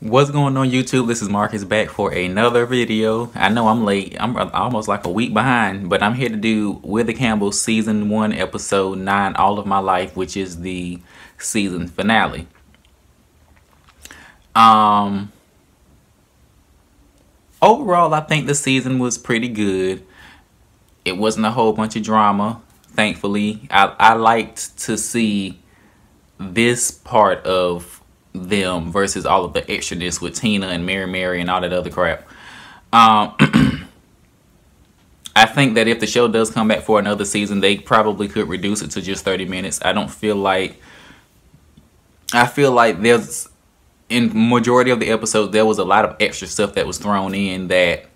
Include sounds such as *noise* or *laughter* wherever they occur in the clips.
What's going on YouTube? This is Marcus back for another video. I know I'm late. I'm almost like a week behind, but I'm here to do We're the Campbells season 1 episode 9 All of My Life, which is the season finale. Um Overall, I think the season was pretty good. It wasn't a whole bunch of drama, thankfully. I I liked to see this part of them versus all of the extraness with Tina and Mary Mary and all that other crap. Um, *clears throat* I think that if the show does come back for another season, they probably could reduce it to just 30 minutes. I don't feel like I feel like there's in majority of the episodes there was a lot of extra stuff that was thrown in that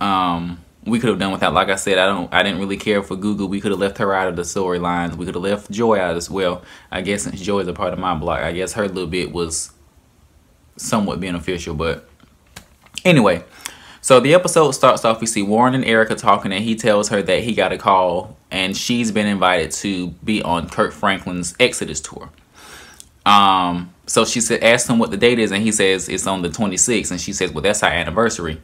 um we could have done without. Like I said, I don't, I didn't really care for GooGoo. We could have left her out of the storylines. We could have left Joi out as well. I guess since Joi is a part of my block, I guess her little bit was somewhat beneficial. But anyway, so the episode starts off. We see Warryn and Erica talking, and he tells her that he got a call, and she's been invited to be on Kirk Franklin's Exodus tour. Um, so she said, asked him what the date is, and he says it's on the 26th, and she says, well, that's our anniversary.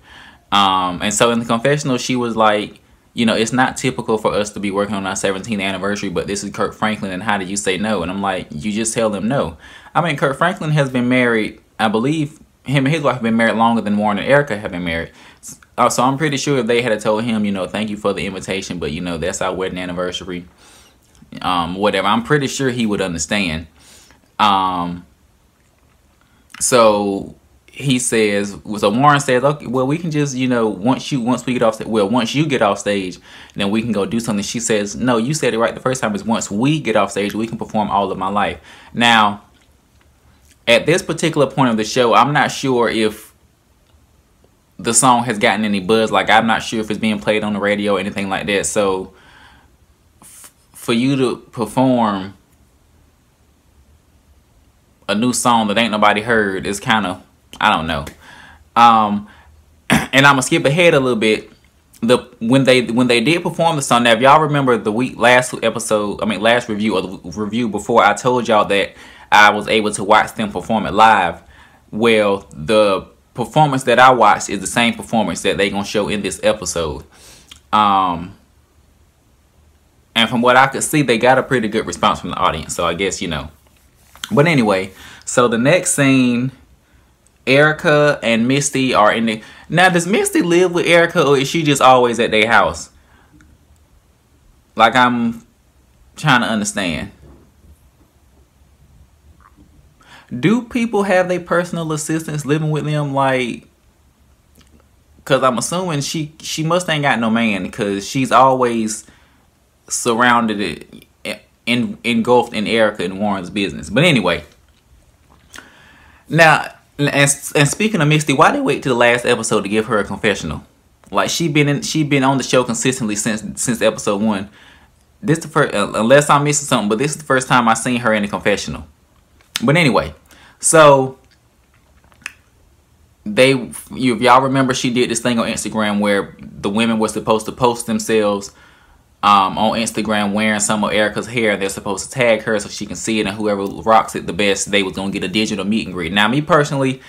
Um, and so in the confessional, she was like, you know, it's not typical for us to be working on our 17th anniversary, but this is Kirk Franklin, and how do you say no? And I'm like, you just tell them no. I mean, Kirk Franklin has been married, I believe him and his wife have been married longer than Warryn and Erica have been married. Uh, so I'm pretty sure if they had told him, you know, thank you for the invitation, but, you know, that's our wedding anniversary, um, whatever, I'm pretty sure he would understand. Um, so he says, so Warryn says, okay, well, we can just, you know, once you, once we get off, stage well, once you get off stage, then we can go do something. She says, no, you said it right the first time is once we get off stage, we can perform all of my life. Now, at this particular point of the show, I'm not sure if the song has gotten any buzz. Like, I'm not sure if it's being played on the radio or anything like that. So, for you to perform a new song that ain't nobody heard is kind of I don't know. Um, *clears throat* and I'm gonna skip ahead a little bit. The when they when they did perform the song. Now, if y'all remember the week last episode, I mean last review or the review before, I told y'all that I was able to watch them perform it live. Well, the performance that I watched is the same performance that they gonna show in this episode. Um, and from what I could see, they got a pretty good response from the audience. So I guess you know. But anyway, so the next scene Erica and Misty are in the... Now, does Misty live with Erica or is she just always at their house? Like, I'm trying to understand. Do people have their personal assistants living with them? Like, because I'm assuming she, she must ain't got no man because she's always surrounded, in, engulfed in Erica and Warryn's business. But anyway... Now, and, and speaking of Misty, why did they wait to the last episode to give her a confessional? Like she been in, she been on the show consistently since since episode one. This the first, unless I'm missing something, but this is the first time I seen her in a confessional. But anyway, so they, if y'all remember, she did this thing on Instagram where the women were supposed to post themselves um, on Instagram wearing some of Erica's hair. They're supposed to tag her so she can see it, and whoever rocks it the best, they was gonna get a digital meet and greet. Now, me personally,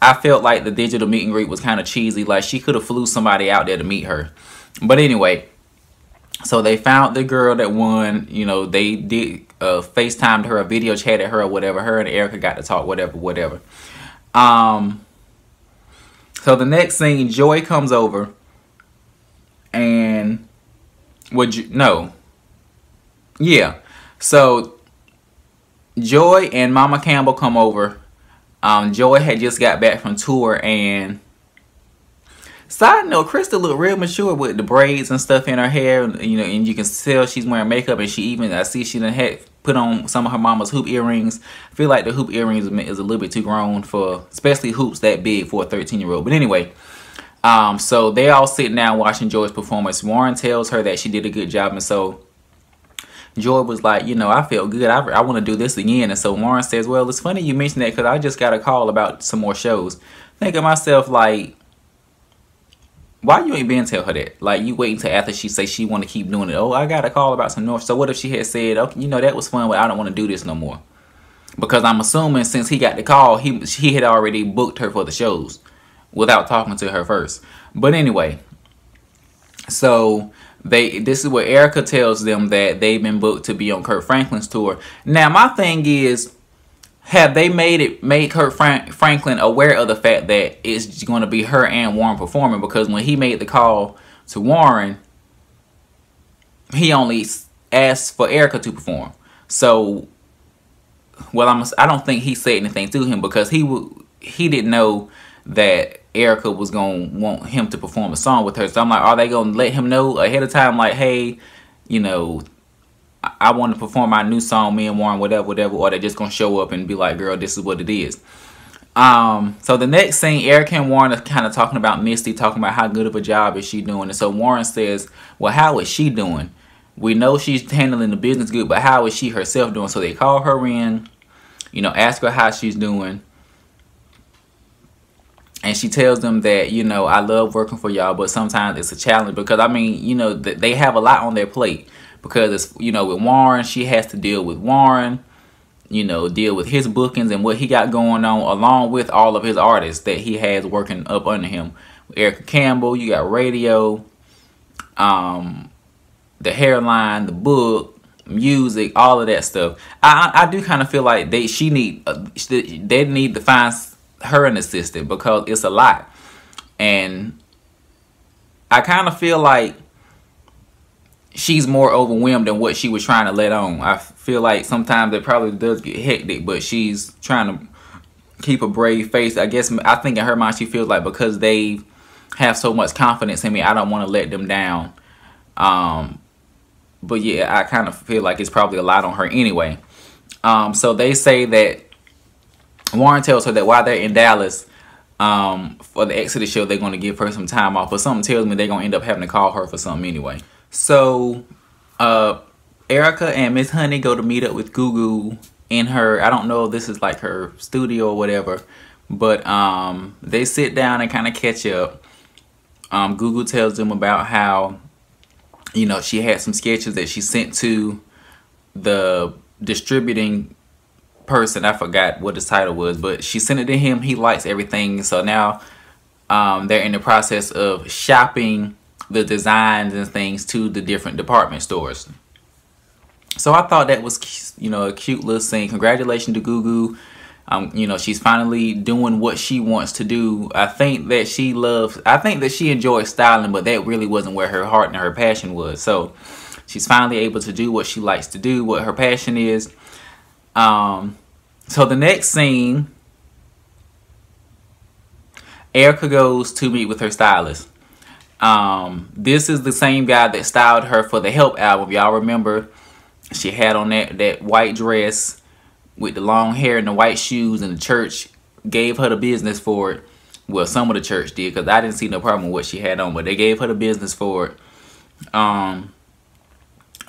I felt like the digital meet and greet was kind of cheesy. Like she could have flew somebody out there to meet her. But anyway, so they found the girl that won. You know, they did uh, FaceTimed her, a video chatted her, or whatever. Her and Erica got to talk, whatever, whatever. Um. So the next scene, Joi comes over, would you no? Yeah. So Joi and Mama Campbell come over. Um, Joi had just got back from tour and side note, Krista looked real mature with the braids and stuff in her hair. You know, and you can tell she's wearing makeup and she even I see she done had put on some of her mama's hoop earrings. I feel like the hoop earrings is a little bit too grown for especially hoops that big for a 13 year old. But anyway, um, so they all sitting down watching Joi's performance. Warryn tells her that she did a good job, and so Joi was like, you know, I feel good. I, I want to do this again. And so Warryn says, well, it's funny you mentioned that because I just got a call about some more shows. Think of myself like, why you ain't been tell her that? Like you wait until after she say she want to keep doing it. Oh, I got a call about some North. So what if she had said, okay, you know, that was fun, but I don't want to do this no more. because I'm assuming since he got the call, he he had already booked her for the shows without talking to her first. But anyway, so they this is where Erica tells them that they've been booked to be on Kirk Franklin's tour. Now my thing is have they made it made Kirk Frank, Franklin aware of the fact that it's going to be her and Warryn performing because when he made the call to Warryn he only asked for Erica to perform. So well I'm I don't think he said anything to him because he would he didn't know that Erica was going to want him to perform a song with her. So I'm like, are they going to let him know ahead of time, like, hey, you know, I, I want to perform my new song, me and Warryn, whatever, whatever, or they just going to show up and be like, girl, this is what it is. Um, so the next scene, Erica and Warryn are kind of talking about Misty, talking about how good of a job is she doing. And so Warryn says, well, how is she doing? We know she's handling the business good, but how is she herself doing? So they call her in, you know, ask her how she's doing and she tells them that you know I love working for y'all, but sometimes it's a challenge because I mean you know they have a lot on their plate because it's you know with Warryn she has to deal with Warryn, you know deal with his bookings and what he got going on along with all of his artists that he has working up under him. Erica Campbell, you got radio, um, the hairline, the book, music, all of that stuff. I I, I do kind of feel like they she need uh, they need to find her an assistant because it's a lot. And I kind of feel like she's more overwhelmed than what she was trying to let on. I feel like sometimes it probably does get hectic, but she's trying to keep a brave face. I guess I think in her mind she feels like because they have so much confidence in me, I don't want to let them down. Um, but yeah, I kind of feel like it's probably a lot on her anyway. Um, so they say that Warryn tells her that while they're in Dallas um, for the Exodus show, they're going to give her some time off. But something tells me they're going to end up having to call her for something anyway. So uh, Erica and Miss Honey go to meet up with GooGoo in her, I don't know if this is like her studio or whatever, but um, they sit down and kind of catch up. Um, GooGoo tells them about how, you know, she had some sketches that she sent to the distributing person. I forgot what his title was, but she sent it to him. He likes everything. So now um, they're in the process of shopping the designs and things to the different department stores. So I thought that was, you know, a cute little scene. Congratulations to GooGoo. Um, you know, she's finally doing what she wants to do. I think that she loves, I think that she enjoys styling, but that really wasn't where her heart and her passion was. So she's finally able to do what she likes to do, what her passion is. Um, so the next scene, Erica goes to meet with her stylist. Um, this is the same guy that styled her for the Help album. Y'all remember she had on that, that white dress with the long hair and the white shoes and the church gave her the business for it. Well, some of the church did because I didn't see no problem with what she had on, but they gave her the business for it. Um,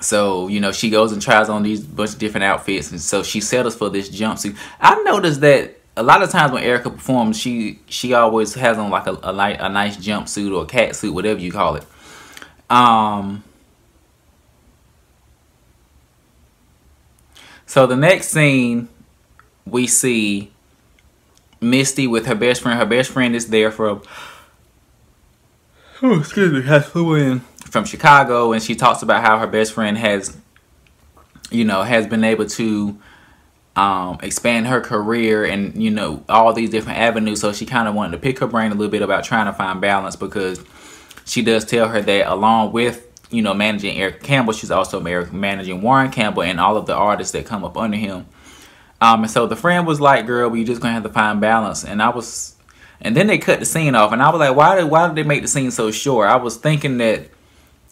so, you know, she goes and tries on these bunch of different outfits. And so she settles for this jumpsuit. I noticed that a lot of times when Erica performs, she she always has on like a, a, light, a nice jumpsuit or a cat suit, whatever you call it. Um, so the next scene, we see Misty with her best friend. Her best friend is there for... Oh, excuse me, has flew in from Chicago, and she talks about how her best friend has, you know, has been able to um, expand her career and you know all these different avenues. So she kind of wanted to pick her brain a little bit about trying to find balance because she does tell her that along with you know managing Eric Campbell, she's also managing Warryn Campbell and all of the artists that come up under him. Um, and so the friend was like, "Girl, we just gonna have to find balance." And I was, and then they cut the scene off, and I was like, "Why did why did they make the scene so short?" I was thinking that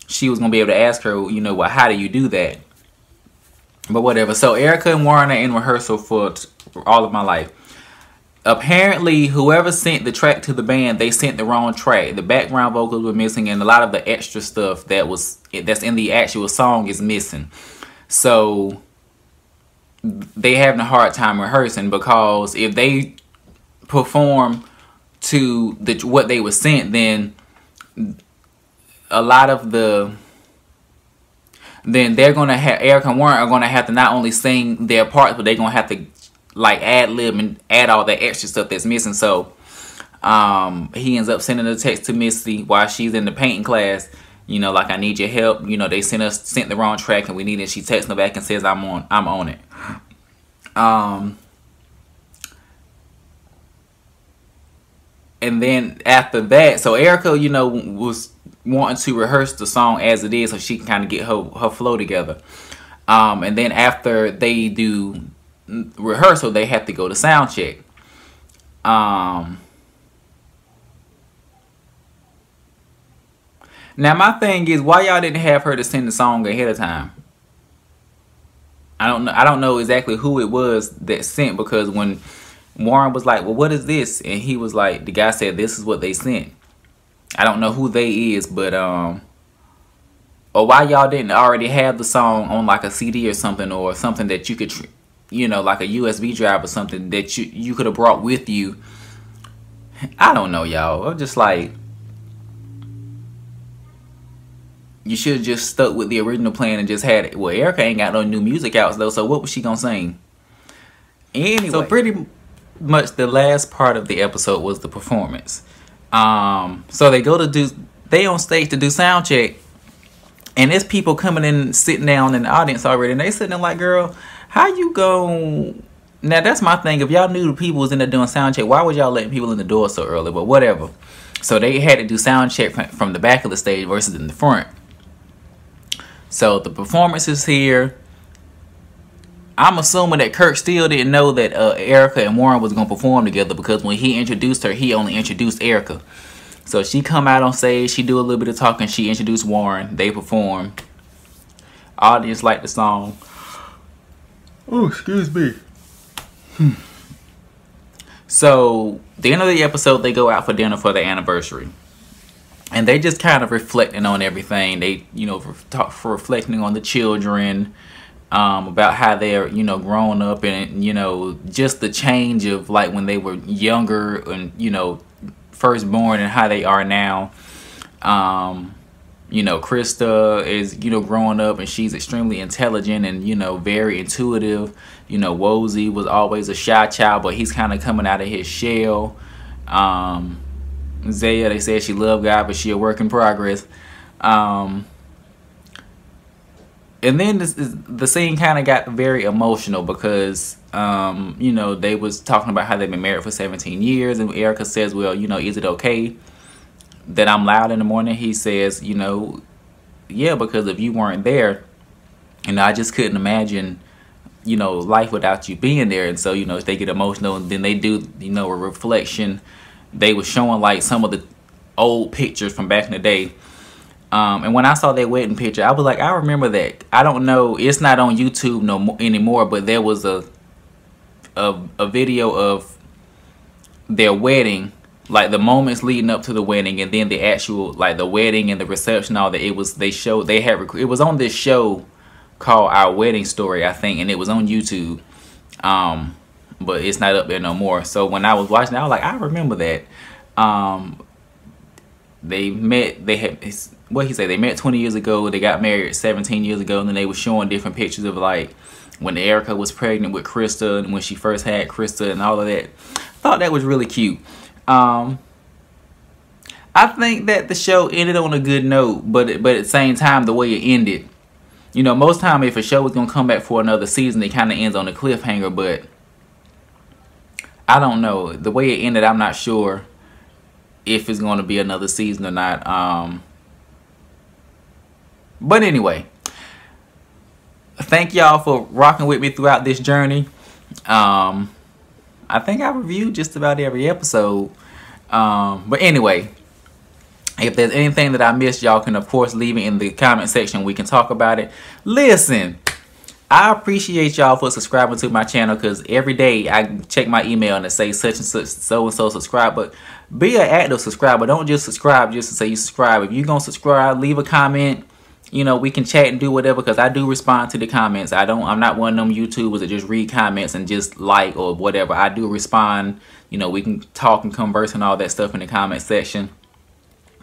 she was gonna be able to ask her, you know, well, how do you do that? But whatever. So Erica and Warryn are in rehearsal for, for all of my life. Apparently, whoever sent the track to the band, they sent the wrong track. The background vocals were missing, and a lot of the extra stuff that was that's in the actual song is missing. So they having a hard time rehearsing because if they perform to the what they were sent, then a lot of the then they're gonna have Eric and Warryn are gonna have to not only sing their parts, but they're gonna have to like ad lib and add all that extra stuff that's missing. So um, he ends up sending a text to Misty while she's in the painting class. You know, like I need your help. You know, they sent us sent the wrong track and we need it. She texts them back and says I'm on I'm on it. Um and then after that, so Erica, you know, was wanting to rehearse the song as it is so she can kind of get her her flow together. Um, and then after they do rehearsal, they have to go to sound check. Um, now my thing is, why y'all didn't have her to sing the song ahead of time? I don't know. I don't know exactly who it was that sent because when Warryn was like, "Well, what is this?" and he was like, "The guy said this is what they sent." I don't know who they is, but um, or why y'all didn't already have the song on like a CD or something or something that you could, you know, like a USB drive or something that you you could have brought with you. I don't know, y'all. I'm just like. You should have just stuck with the original plan and just had it. Well, Erica ain't got no new music out though, so what was she gonna sing? Anyway, so pretty much the last part of the episode was the performance. Um, so they go to do they on stage to do sound check, and there's people coming in, sitting down in the audience already, and they sitting there like, girl, how you go? Now that's my thing. If y'all knew the people was in there doing sound check, why was y'all letting people in the door so early? But whatever. So they had to do sound check from the back of the stage versus in the front. So the performance is here. I'm assuming that Kirk still didn't know that uh, Erica and Warryn was gonna perform together because when he introduced her, he only introduced Erica. So she come out on stage, she do a little bit of talking, she introduced Warryn, they perform. Audience like the song. Oh, excuse me. Hmm. So, the end of the episode, they go out for dinner for the anniversary. And they just kind of reflecting on everything. They, you know, talk for reflecting on the children, um, about how they're, you know, growing up and, you know, just the change of like when they were younger and, you know, firstborn and how they are now. Um, you know, Krista is, you know, growing up and she's extremely intelligent and, you know, very intuitive. You know, Wozy was always a shy child, but he's kind of coming out of his shell. Um, Zaya, they said she loved God, but she a work in progress. Um, and then this, the scene kind of got very emotional because um, you know they was talking about how they've been married for 17 years and erica says well you know is it okay that i'm loud in the morning? He says you know yeah because if you weren't there and i just couldn't imagine you know life without you being there. And so you know if they get emotional and then they do you know a reflection. They were showing like some of the old pictures from back in the day um, and when I saw that wedding picture, I was like, I remember that. I don't know, it's not on YouTube no more anymore, but there was a a, a video of their wedding, like the moments leading up to the wedding, and then the actual like the wedding and the reception. All that it was they showed they had it was on this show called Our Wedding Story, I think, and it was on YouTube. Um, but it's not up there no more. So when I was watching, I was like, I remember that. Um, they met. They had what he say they met 20 years ago they got married 17 years ago and then they were showing different pictures of like when erica was pregnant with krista and when she first had krista and all of that. Thought that was really cute. Um, i think that the show ended on a good note but but at the same time the way it ended. You know most time if a show was gonna come back for another season it kind of ends on a cliffhanger but i don't know. The way it ended i'm not sure if it's going to be another season or not um but anyway, thank y'all for rocking with me throughout this journey. Um, I think I reviewed just about every episode. Um, but anyway, if there's anything that I missed, y'all can of course leave it in the comment section. We can talk about it. Listen, I appreciate y'all for subscribing to my channel because every day I check my email and it says such and such so and so subscribe. But be an active subscriber. Don't just subscribe just to say you subscribe. If you're gonna subscribe, leave a comment you know, we can chat and do whatever because I do respond to the comments. I don't, I'm not one of them YouTubers that just read comments and just like or whatever. I do respond. You know, we can talk and converse and all that stuff in the comment section.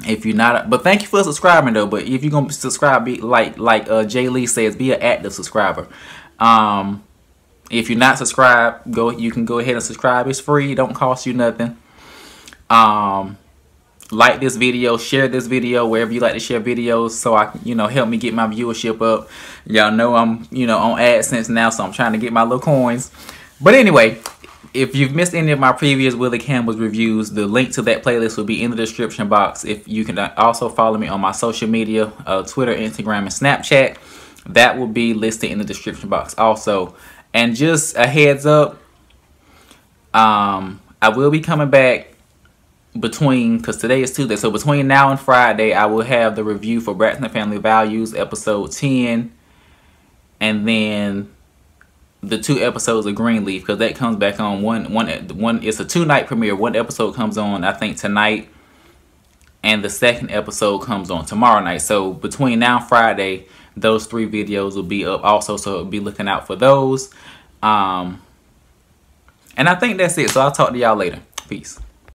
If you're not, but thank you for subscribing though. But if you're gonna subscribe, be like like uh, Jay Lee says, be an active subscriber. Um, If you're not subscribed, go you can go ahead and subscribe. It's free. It don't cost you nothing. Um, like this video, share this video wherever you like to share videos so I you know, help me get my viewership up. Y'all know I'm, you know, on AdSense now, so I'm trying to get my little coins. But anyway, if you've missed any of my previous Willie Campbell's reviews, the link to that playlist will be in the description box. If you can also follow me on my social media, uh, Twitter, Instagram, and Snapchat, that will be listed in the description box also. And just a heads up, um, I will be coming back between because today is Tuesday, so between now and Friday, I will have the review for Braxton Family Values episode ten, and then the two episodes of Greenleaf because that comes back on one one one. It's a two night premiere. One episode comes on I think tonight, and the second episode comes on tomorrow night. So between now and Friday, those three videos will be up also. So be looking out for those. Um, and I think that's it. So I'll talk to y'all later. Peace.